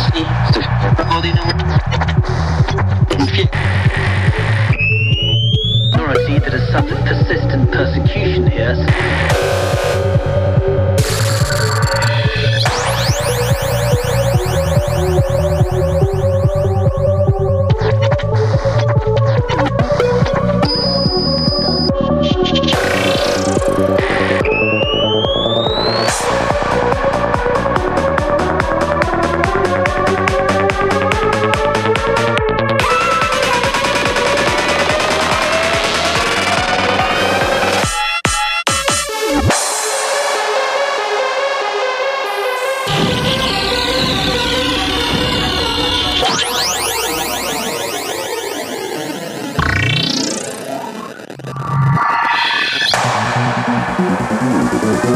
aussi recording in. Authority that has suffered persistent persecution. どうぞ。